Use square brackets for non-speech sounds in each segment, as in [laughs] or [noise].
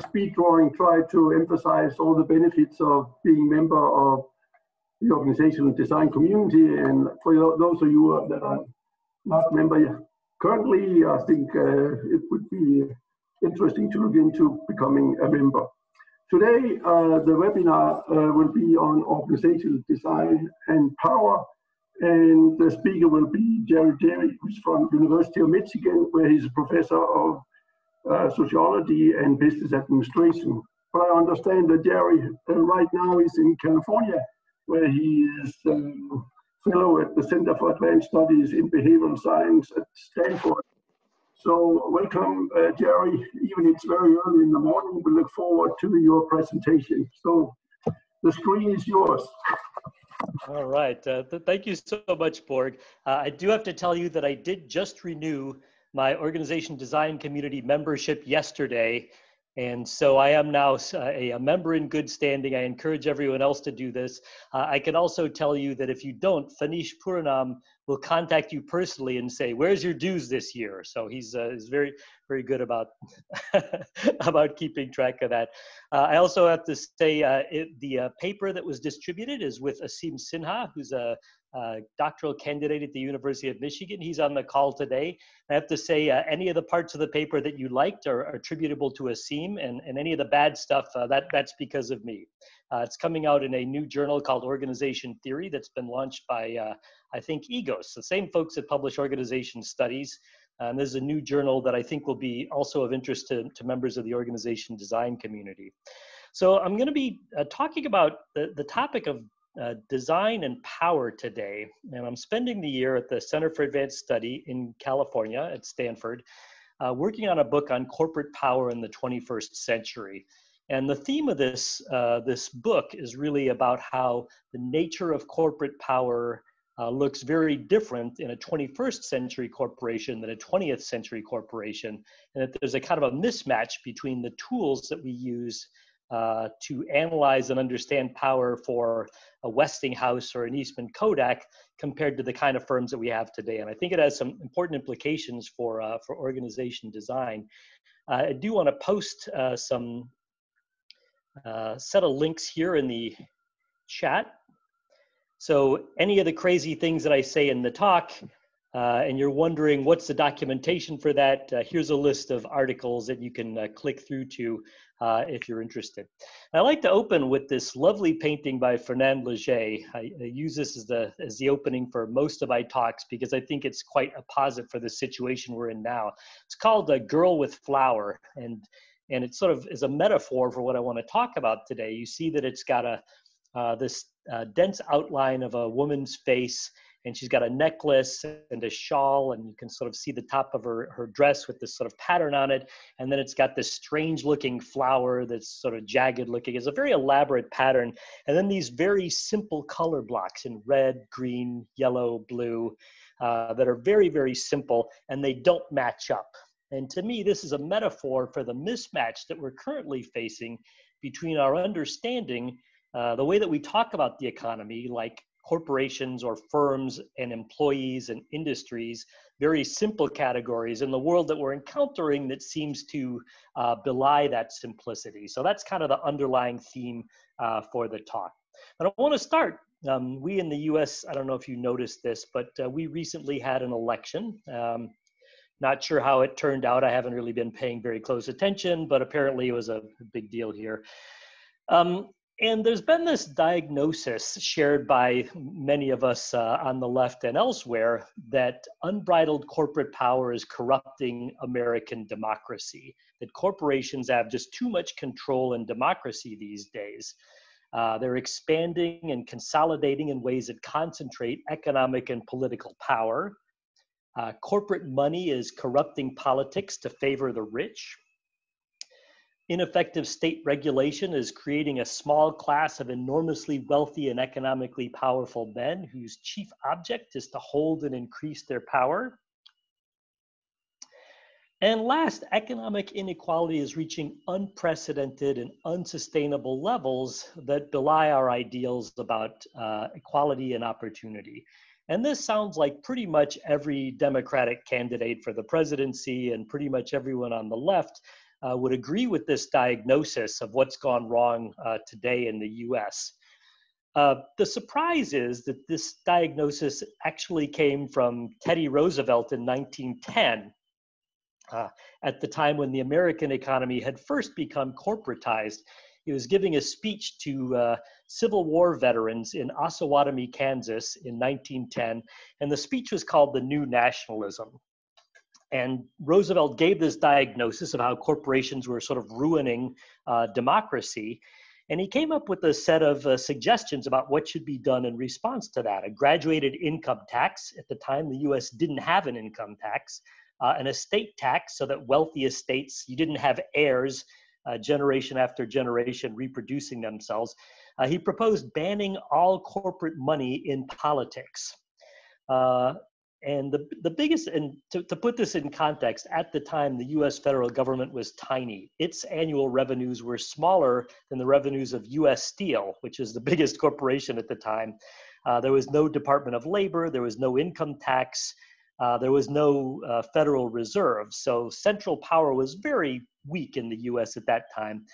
speed drawing try to emphasize all the benefits of being member of the organizational design community. And for those of you that are not member currently, I think uh, it would be interesting to look into becoming a member. Today, uh, the webinar uh, will be on organizational design and power. And the speaker will be Jerry Davis, who's from University of Michigan, where he's a professor of uh, sociology and business administration. But I understand that Jerry uh, right now is in California, where he is um, fellow at the Center for Advanced Studies in Behavioral Science at Stanford. So welcome, uh, Jerry. Even it's very early in the morning, we look forward to your presentation. So the screen is yours. All right. Uh, th thank you so much, Børge. Uh, I do have to tell you that I did just renew my organization design community membership yesterday. And so I am now a, a, member in good standing. I encourage everyone else to do this. Uh, I can also tell you that if you don't, Phanish Puranam will contact you personally and say, "Where's your dues this year?" So he's uh, is very very good about [laughs] about keeping track of that. Uh, I also have to say uh, it, the uh, paper that was distributed is with Aseem Sinha, who's a doctoral candidate at the University of Michigan. He's on the call today. I have to say, uh, any of the parts of the paper that you liked are, are attributable to Aseem, and, and any of the bad stuff, uh, that, that's because of me. Uh, it's coming out in a new journal called Organization Theory that's been launched by, uh, I think, EGOS, the same folks that publish organization studies. And this is a new journal that I think will be also of interest to, to members of the organization design community. So I'm going to be uh, talking about the, the topic of uh, design and power today. And I'm spending the year at the Center for Advanced Study in California at Stanford, uh, working on a book on corporate power in the 21st century. And the theme of this, uh, this book is really about how the nature of corporate power uh, looks very different in a 21st century corporation than a 20th century corporation, and that there's a kind of a mismatch between the tools that we use uh, to analyze and understand power for a Westinghouse or an Eastman Kodak compared to the kind of firms that we have today. And I think it has some important implications for, uh, for organization design. Uh, I do want to post uh, some uh, set of links here in the chat. So any of the crazy things that I say in the talk, uh, and you're wondering what's the documentation for that, uh, here's a list of articles that you can uh, click through to uh, if you're interested. I like to open with this lovely painting by Fernand Léger. I, I, use this as the, as the opening for most of my talks because I think it's quite a posit for the situation we're in now. It's called A Girl with Flower and, and it sort of is a metaphor for what I want to talk about today. You see that it's got a, uh, this uh, dense outline of a woman's face and she's got a necklace and a shawl and you can sort of see the top of her, her dress with this sort of pattern on it. And then it's got this strange looking flower that's sort of jagged looking. It's a very elaborate pattern. And then these very simple color blocks in red green yellow blue uh, that are very very simple and they don't match up and to me this is a metaphor for the mismatch that we're currently facing between our understanding uh, the way that we talk about the economy like corporations or firms and employees and industries, very simple categories in the world that we're encountering that seems to uh, belie that simplicity. So that's kind of the underlying theme uh, for the talk. But I want to start. Um, we in the US, I don't know if you noticed this, but uh, we recently had an election. Um, not sure how it turned out. I haven't really been paying very close attention, but apparently it was a big deal here. Um, and there's been this diagnosis shared by many of us uh, on the left and elsewhere that unbridled corporate power is corrupting American democracy, that corporations have just too much control in democracy these days. Uh, they're expanding and consolidating in ways that concentrate economic and political power. Uh, corporate money is corrupting politics to favor the rich. Ineffective state regulation is creating a small class of enormously wealthy and economically powerful men whose chief object is to hold and increase their power. And last, economic inequality is reaching unprecedented and unsustainable levels that belie our ideals about uh, equality and opportunity. And this sounds like pretty much every Democratic candidate for the presidency and pretty much everyone on the left uh, would agree with this diagnosis of what's gone wrong uh, today in the US. Uh, the surprise is that this diagnosis actually came from Teddy Roosevelt in 1910, uh, at the time when the American economy had first become corporatized. He was giving a speech to uh, Civil War veterans in Osawatomie, Kansas in 1910, and the speech was called The New Nationalism. And Roosevelt gave this diagnosis of how corporations were sort of ruining uh, democracy. And he came up with a set of uh, suggestions about what should be done in response to that. A graduated income tax. At the time, the US didn't have an income tax. Uh, an estate tax so that wealthy estates, you didn't have heirs uh, generation after generation reproducing themselves. Uh, he proposed banning all corporate money in politics. Uh, and the, the biggest, and to, to put this in context, at the time, the US federal government was tiny. Its annual revenues were smaller than the revenues of US Steel, which is the [laughs] biggest corporation at the time. Uh, there was no Department of Labor, there was no income tax, uh, there was no uh, Federal Reserve. So central power was very weak in the US at that time.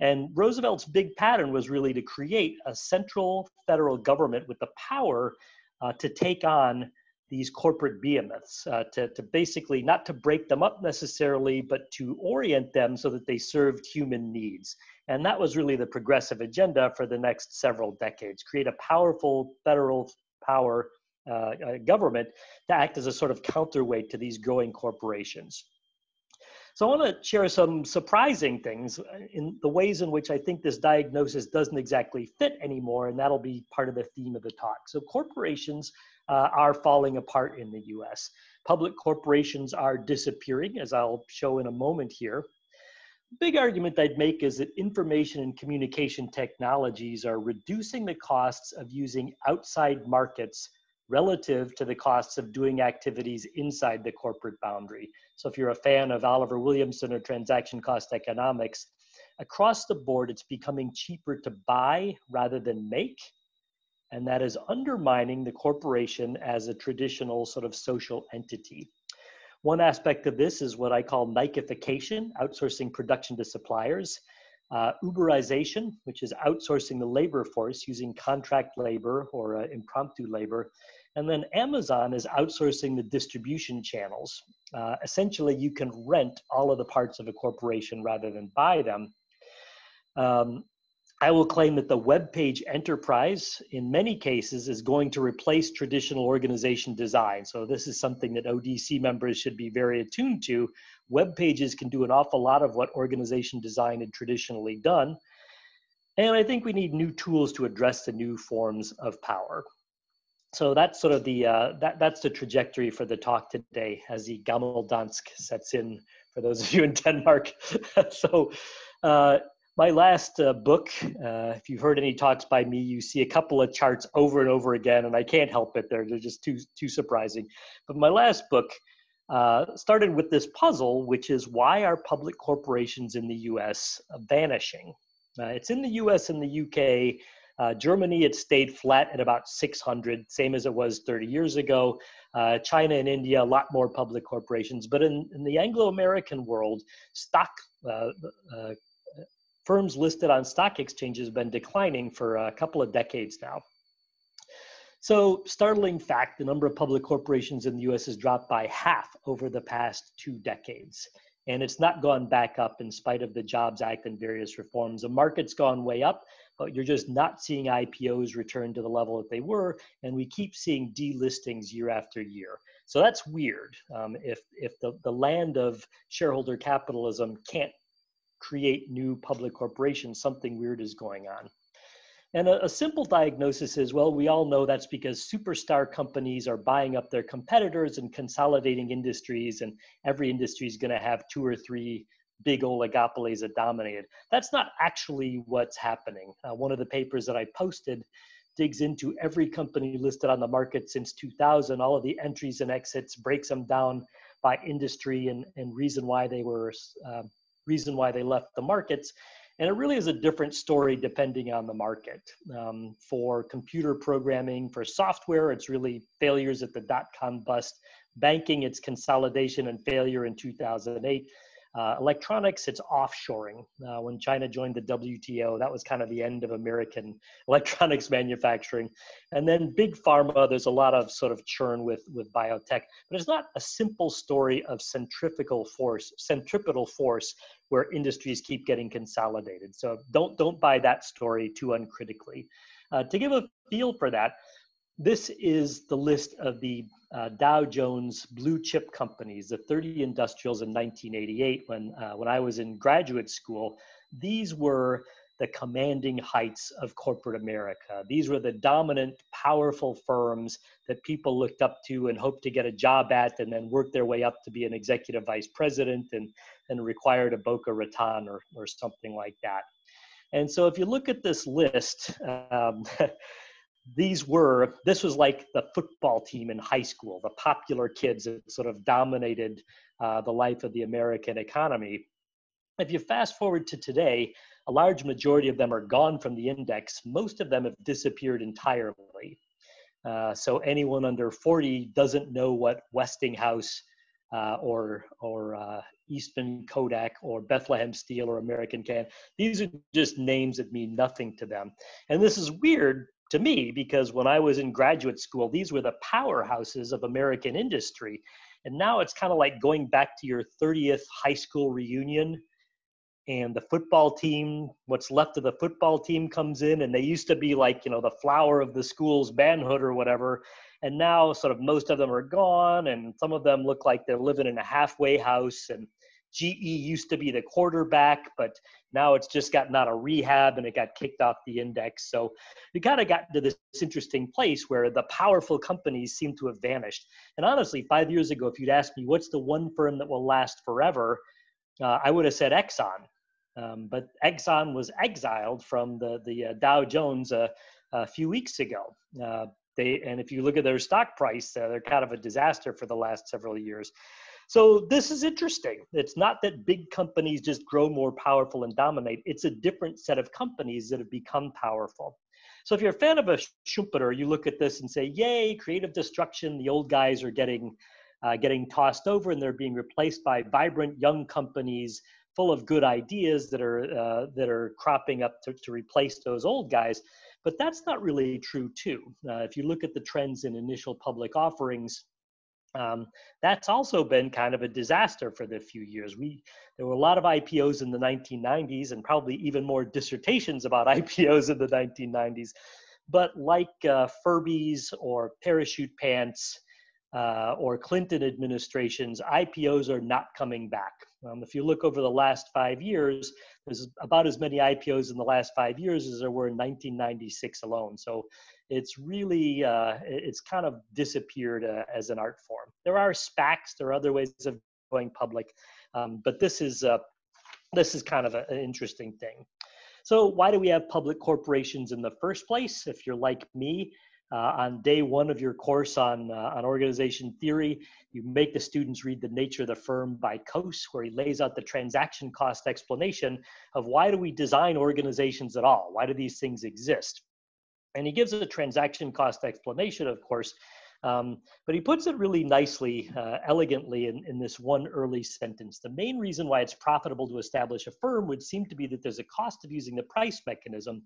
And Roosevelt's big pattern was really to create a central federal government with the power uh, to take on these corporate behemoths, uh, to, to basically not to break them up necessarily, but to orient them so that they served human needs. And that was really the progressive agenda for the next several decades create a powerful federal power uh, uh government to act as a sort of counterweight to these growing corporations. So I want to share some surprising things in the ways in which I think this diagnosis doesn't exactly fit anymore, and that'll be part of the theme of the talk. So corporations uh, are falling apart in the US. Public corporations are disappearing, as I'll show in a moment here. Big argument I'd make is that information and communication technologies are reducing the costs of using outside markets relative to the costs of doing activities inside the corporate boundary. So if you're a fan of Oliver Williamson or transaction cost economics, across the board, it's becoming cheaper to buy rather than make. And that is undermining the corporation as a traditional sort of social entity. One aspect of this is what I call Nikeification, outsourcing production to suppliers. Uh, Uberization, which is outsourcing the labor force using contract labor or uh, impromptu labor. And then Amazon is outsourcing the distribution channels. Uh, essentially, you can rent all of the parts of a corporation rather than buy them. Um, I will claim that the web page enterprise, in many cases, is going to replace traditional organization design. So this is something that ODC members should be very attuned to. Web pages can do an awful lot of what organization design had traditionally done. And I think we need new tools to address the new forms of power so that's sort of the uh, that that's the trajectory for the talk today as the Gammeldansk sets in for those of you in Denmark. [laughs] so uh, my last uh, book, uh, if you've heard any talks by me, you see a couple of charts over and over again, and I can't help it. They're, they're just too too surprising. But my last book uh, started with this puzzle, which is why are public corporations in the U.S. vanishing? Uh, it's in the U.S. and the U.K. Uh, Germany, it stayed flat at about 600, same as it was 30 years ago. Uh, China and India, a lot more public corporations. But in, in the Anglo American world, stock uh, uh, firms listed on stock exchanges have been declining for a couple of decades now. So, startling fact the number of public corporations in the US has dropped by half over the past two decades. And it's not gone back up in spite of the Jobs Act and various reforms. The market's gone way up, but you're just not seeing IPOs return to the level that they were, and we keep seeing delistings year after year. So that's weird. Um, if if the, the land of shareholder capitalism can't create new public corporations, something weird is going on. And a, a, simple diagnosis is well, we all know that's because superstar companies are buying up their competitors and consolidating industries, and every industry is going to have two or three big oligopolies that dominated. That's not actually what's happening. Uh, one of the papers that I posted digs into every company listed on the market since 2000, all of the entries and exits, breaks them down by industry and, and reason why they were uh, reason why they left the markets. And it really is a different story depending on the market. Um, for computer programming, for software, it's really failures at the dot com bust. Banking, it's consolidation and failure in 2008 Uh, electronics, it's offshoring. Uh, when China joined the WTO, that was kind of the end of American [laughs] electronics manufacturing. And then big pharma, there's a lot of sort of churn with, with biotech, but it's not a simple story of centrifugal force, centripetal force, where industries keep getting consolidated. So don't, don't buy that story too uncritically. Uh, to give a feel for that, this is the list of the uh, Dow Jones blue chip companies, the 30 industrials in 1988 when, uh, when I was in graduate school. These were the commanding heights of corporate America. These were the dominant, powerful firms that people looked up to and hoped to get a job at and then work their way up to be an executive vice president and, and required a Boca Raton or, or something like that. And so if you look at this list, um, [laughs] these were this was like the football team in high school the popular kids that sort of dominated uh, the life of the american economy if you fast forward to today a large majority of them are gone from the index most of them have disappeared entirely uh, so anyone under 40 doesn't know what westinghouse uh, or or uh, Eastman Kodak or Bethlehem Steel or American Can. These are just names that mean nothing to them. And this is weird to me because when I was in graduate school, these were the powerhouses of American industry. And now it's kind of like going back to your 30th high school reunion and the football team, what's left of the football team comes in and they used to be like, you know, the flower of the school's manhood or whatever. And now sort of most of them are gone and some of them look like they're living in a halfway house and GE used to be the quarterback, but now it's just gotten out of rehab and it got kicked off the index. So we kind of got to this interesting place where the powerful companies seem to have vanished. And honestly, five years ago, if you'd asked me what's the one firm that will last forever, uh, I would have said Exxon. Um, but Exxon was exiled from the the uh, Dow Jones uh, a few weeks ago. Uh, they and if you look at their stock price, uh, they're kind of a disaster for the last several years. So this is interesting. It's not that big companies just grow more powerful and dominate. It's a different set of companies that have become powerful. So if you're a fan of a Schumpeter, you look at this and say, "Yay, creative destruction! The old guys are getting uh, getting tossed over, and they're being replaced by vibrant young companies full of good ideas that are uh, that are cropping up to, to replace those old guys." But that's not really true too. Uh, if you look at the trends in initial public offerings um, that's also been kind of a disaster for the few years. We there were a lot of IPOs in the 1990s, and probably even more dissertations about [laughs] IPOs in the 1990s. But like uh, Furbies or Parachute Pants uh, or Clinton administrations, IPOs are not coming back. Um, if you look over the last five years, there's about as many IPOs in the last five years as there were in 1996 alone. So it's really uh, it's kind of disappeared uh, as an art form. There are SPACs, there are other ways of going public, um, but this is uh, this is kind of a, an interesting thing. So why do we have public corporations in the first place? If you're like me, uh, on day one of your course on, uh, on organization theory, you make the students read The Nature of the Firm by Coase, where he lays out the transaction cost explanation of why do we design organizations at all? Why do these things exist? And he gives a transaction cost explanation, of course, um, but he puts it really nicely, uh, elegantly in, in this one early sentence. The main reason why it's profitable to establish a firm would seem to be that there's a cost of using the price mechanism.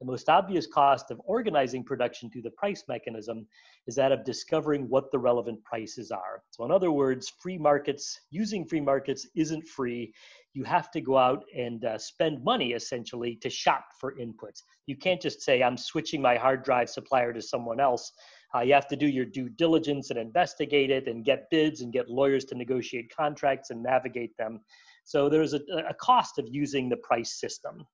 The most obvious cost of organizing production through the price mechanism is that of discovering what the relevant prices are. So, in other words, free markets, using free markets isn't free you have to go out and uh, spend money essentially to shop for inputs. You can't just say, I'm switching my hard drive supplier to someone else. Uh, you have to do your due diligence and investigate it and get bids and get lawyers to negotiate contracts and navigate them. So there's a, a cost of using the price system.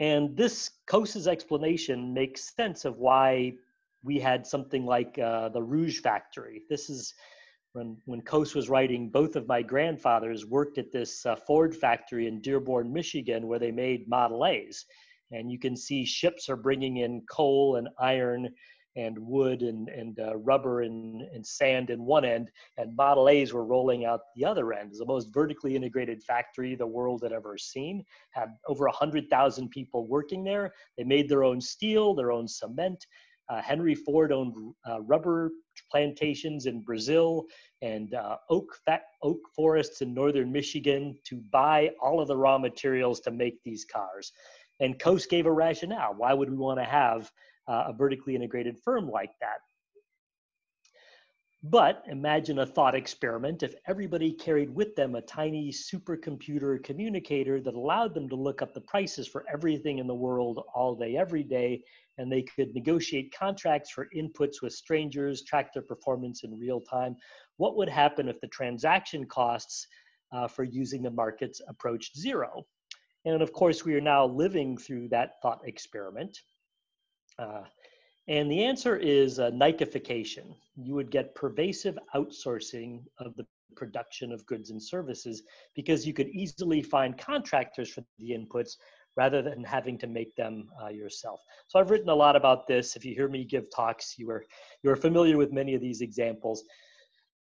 And this Coase's explanation makes sense of why we had something like uh, the Rouge factory. This is when when Coase was writing, both of my grandfathers worked at this uh, Ford factory in Dearborn, Michigan, where they made Model A's. And you can see ships are bringing in coal and iron and wood and, and uh, rubber and, and sand in one end, and Model A's were rolling out the other end. It's the most vertically integrated factory the world had ever seen. Had over 100,000 people working there. They made their own steel, their own cement, Uh, Henry Ford owned uh, rubber plantations in Brazil and uh, oak fat oak forests in northern Michigan to buy all of the raw materials to make these cars. And Coase gave a rationale. Why would we want to have uh, a vertically integrated firm like that? But imagine a thought experiment if everybody carried with them a tiny supercomputer communicator that allowed them to look up the prices for everything in the world all day, every day, and they could negotiate contracts for inputs with strangers, track their performance in real time. What would happen if the transaction costs uh, for using the markets approached zero? And of course, we are now living through that thought experiment. Uh, and the answer is uh, Nikification. You would get pervasive outsourcing of the production of goods and services because you could easily find contractors for the inputs rather than having to make them uh, yourself. So I've written a lot about this. If you hear me give talks, you are, you are familiar with many of these examples.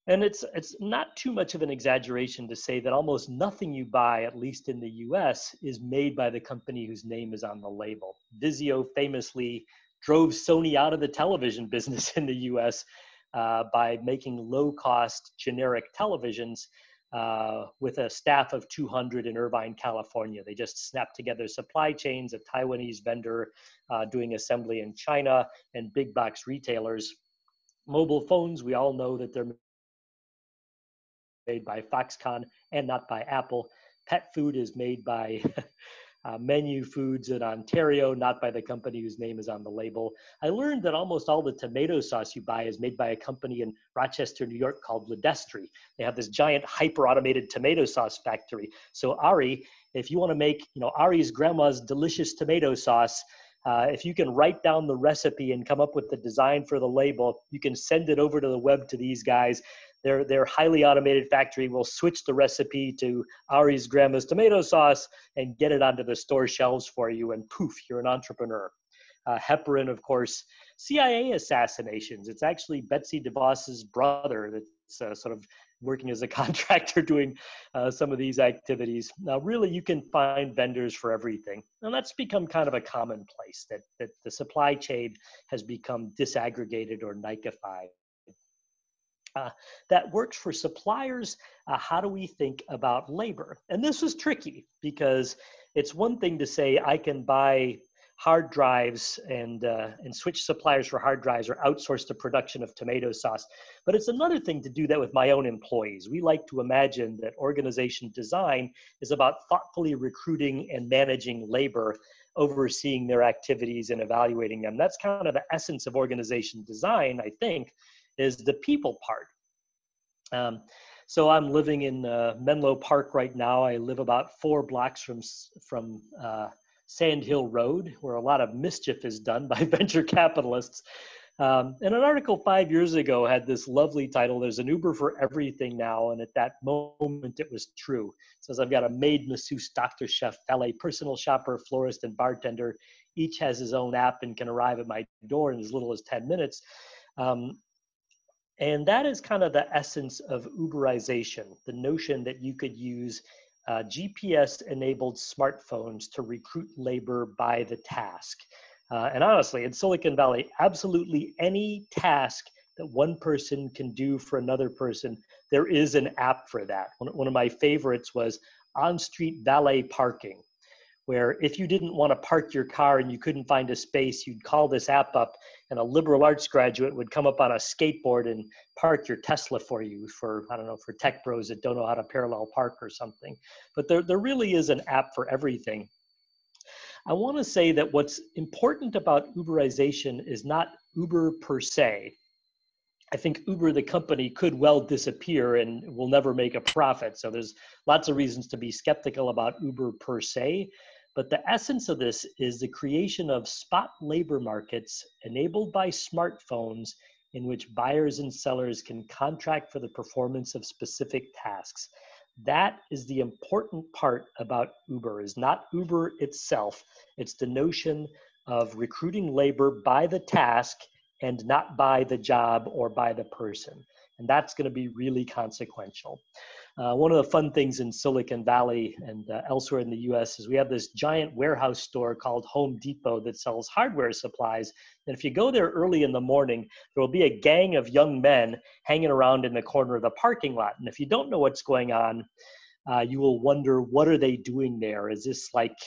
And it's, it's not too much of an exaggeration to say that almost nothing you buy, at least in the US, is made by the company whose name is on the label. Vizio famously drove Sony out of the television [laughs] business in the US uh, by making low cost generic televisions uh, with a staff of 200 in Irvine, California. They just snapped together supply chains, a Taiwanese vendor uh, doing assembly in China, and big box retailers. Mobile phones, we all know that they're made by Foxconn and not by Apple. Pet food is made by [laughs] uh, Menu Foods in Ontario, not by the company whose name is on the label. I learned that almost all the tomato sauce you buy is made by a company in Rochester, New York called LiDestri. They have this giant hyper automated tomato sauce factory. So Ari, if you want to make, you know, Ari's grandma's delicious tomato sauce, uh, if you can write down the recipe and come up with the design for the label, you can send it over to the web to these guys their, their highly automated factory will switch the recipe to Ari's grandma's tomato sauce and get it onto the store shelves for you, and poof, you're an entrepreneur. Uh, heparin, of course, CIA assassinations. It's actually Betsy DeVos's brother that's uh, sort of working as a [laughs] contractor doing uh, some of these activities. Now, really, you can find vendors for everything. And that's become kind of a commonplace that, that the supply chain has become disaggregated or nikified. Uh, that works for suppliers. Uh, how do we think about labor? And this was tricky because it's one thing to say I can buy hard drives and uh, and switch suppliers for hard drives or outsource the production of tomato sauce. But it's another thing to do that with my own employees. We like to imagine that organization design is about thoughtfully recruiting and managing labor, overseeing their activities and evaluating them. That's kind of the essence of organization design, I think, is the people part. Um, so I'm living in uh, Menlo Park right now. I live about four blocks from from uh, Sand Hill Road, where a lot of mischief is done by [laughs] venture capitalists. Um, and an article five years ago had this lovely title. There's an Uber for everything now, and at that moment it was true. It says I've got a maid, masseuse, doctor, chef, valet, personal shopper, florist, and bartender. Each has his own app and can arrive at my door in as little as 10 minutes. Um, and that is kind of the essence of Uberization, the notion that you could use uh, GPS enabled smartphones to recruit labor by the task. Uh, and honestly, in Silicon Valley, absolutely any task that one person can do for another person, there is an app for that. One, one of my favorites was on street valet parking where if you didn't want to park your car and you couldn't find a space, you'd call this app up and a liberal arts graduate would come up on a skateboard and park your Tesla for you for, I don't know, for tech bros that don't know how to parallel park or something. But there, there really is an app for everything. I want to say that what's important about Uberization is not Uber per se. I think Uber, the company, could well disappear and will never make a profit. So there's lots of reasons to be skeptical about Uber per se. But the essence of this is the creation of spot labor markets enabled by smartphones in which buyers and sellers can contract for the performance of specific tasks. That is the important part about Uber is not Uber itself. It's the notion of recruiting labor by the task and not by the job or by the person. And that's going to be really consequential. Uh, one of the fun things in Silicon Valley and uh, elsewhere in the US is we have this giant warehouse store called Home Depot that sells hardware supplies. And if you go there early in the morning, there will be a gang of young men hanging around in the corner of the parking lot. And if you don't know what's going on, uh, you will wonder what are they doing there? Is this like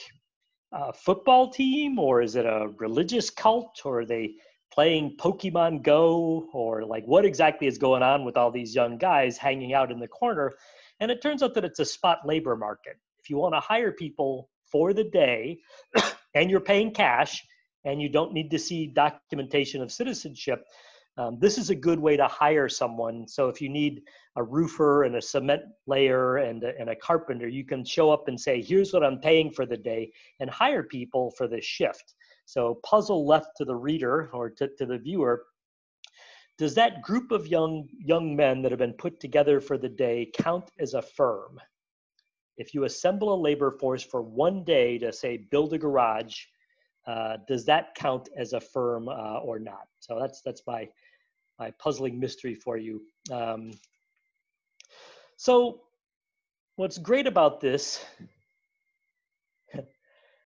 a football team or is it a religious cult or are they playing Pokemon Go or like what exactly is going on with all these young guys hanging out in the corner? And it turns out that it's a spot labor market. If you want to hire people for the day [coughs] and you're paying cash and you don't need to see documentation of citizenship, um, this is a good way to hire someone. So if you need a roofer and a cement layer and a, and a carpenter, you can show up and say, here's what I'm paying for the day and hire people for this shift. So puzzle left to the reader or to, to the viewer does that group of young young men that have been put together for the day count as a firm? If you assemble a labor force for one day to say build a garage uh, does that count as a firm uh, or not? So that's that's my my puzzling mystery for you. Um, so what's great about this